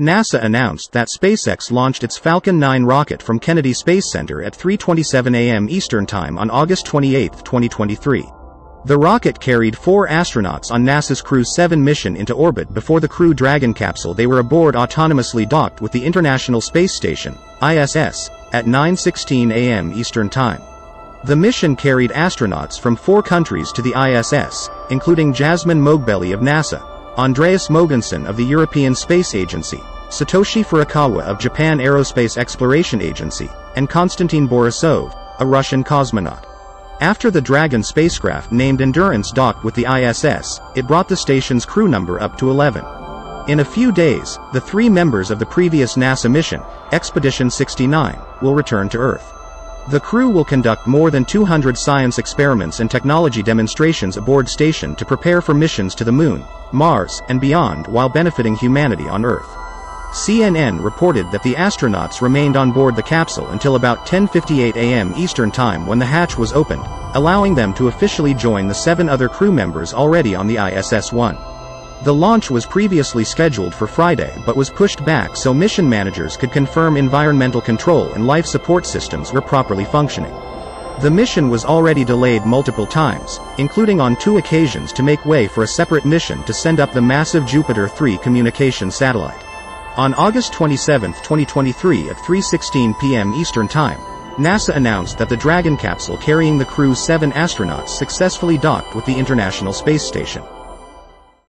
NASA announced that SpaceX launched its Falcon 9 rocket from Kennedy Space Center at 3.27 a.m. Eastern Time on August 28, 2023. The rocket carried four astronauts on NASA's Crew 7 mission into orbit before the Crew Dragon capsule they were aboard autonomously docked with the International Space Station, ISS, at 9.16 a.m. Eastern Time. The mission carried astronauts from four countries to the ISS, including Jasmine Moghbeli of NASA, Andreas Mogensen of the European Space Agency, Satoshi Furukawa of Japan Aerospace Exploration Agency, and Konstantin Borisov, a Russian cosmonaut. After the Dragon spacecraft named Endurance docked with the ISS, it brought the station's crew number up to 11. In a few days, the three members of the previous NASA mission, Expedition 69, will return to Earth. The crew will conduct more than 200 science experiments and technology demonstrations aboard station to prepare for missions to the Moon, Mars, and beyond while benefiting humanity on Earth. CNN reported that the astronauts remained on board the capsule until about 10.58 a.m. Eastern Time when the hatch was opened, allowing them to officially join the seven other crew members already on the ISS-1. The launch was previously scheduled for Friday but was pushed back so mission managers could confirm environmental control and life support systems were properly functioning. The mission was already delayed multiple times, including on two occasions to make way for a separate mission to send up the massive Jupiter 3 communication satellite. On August 27, 2023 at 3.16 p.m. Eastern Time, NASA announced that the Dragon capsule carrying the crew's seven astronauts successfully docked with the International Space Station.